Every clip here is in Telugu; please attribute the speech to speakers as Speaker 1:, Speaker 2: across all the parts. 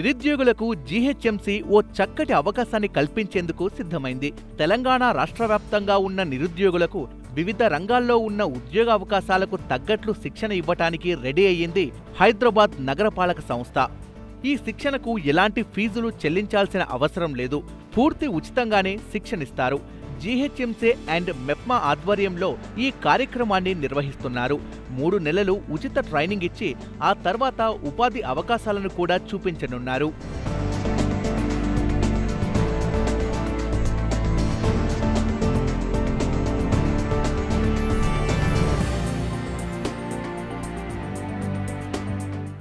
Speaker 1: నిరుద్యోగులకు జీహెచ్ఎంసీ ఓ చక్కటి అవకాశాన్ని కల్పించేందుకు సిద్ధమైంది. తెలంగాణ రాష్ట్ర వ్యాప్తంగా ఉన్న నిరుద్యోగులకు వివిధ రంగాల్లో ఉన్న ఉద్యోగ అవకాశాలకు తగ్గట్లు శిక్షణ ఇవ్వటానికి రెడీ అయ్యింది హైదరాబాద్ నగరపాలక సంస్థ. ఈ శిక్షణకు ఎలాంటి ఫీజులు చెల్లించాల్సిన అవసరం లేదు. పూర్తి ఉచితంగానే శిక్షణిస్తారు. జీహెచ్ఎంసీ అండ్ మెప్మా ఆధ్వర్యంలో ఈ కార్యక్రమాన్ని నిర్వహిస్తున్నారు. మూడు నెలలు ఉచిత ట్రైనింగ్ ఇచ్చి ఆ తర్వాత ఉపాధి అవకాశాలను కూడా చూపించనున్నారు.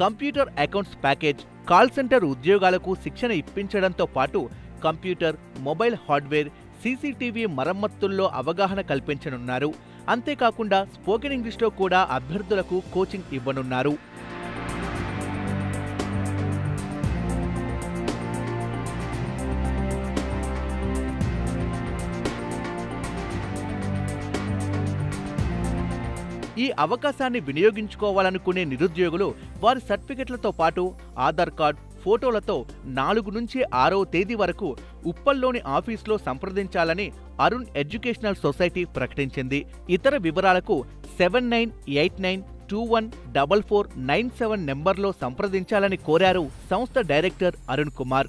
Speaker 1: Computer accounts package call centre ఉద్యోగాలకు శిక్షణ ఇప్పించడంతో పాటు కంప్యూటర్ మొబైల్ హార్డ్వేర్ సీసీటీవీ మరమ్మతుల్లో అవగాహన కల్పించనున్నారు. అంతేకాకుండా స్పోకెన్ ఇంగ్లీష్లో కూడా అభ్యర్థులకు కోచింగ్ ఇవ్వనున్నారు. ఈ అవకాశాన్ని వినియోగించుకోవాలనుకునే నిరుద్యోగులు వారి సర్టిఫికెట్లతో పాటు ఆధార్ కార్డ్ ఫోటోలతో నాలుగు నుంచి ఆరవ తేదీ వరకు ఉప్పల్లోని ఆఫీస్లో సంప్రదించాలని అరుణ్ ఎడ్యుకేషనల్ సొసైటీ ప్రకటించింది. ఇతర వివరాలకు seven nine eight nine two one double four nine seven నెంబర్లో సంప్రదించాలని కోరారు సంస్థ director Arun Kumar.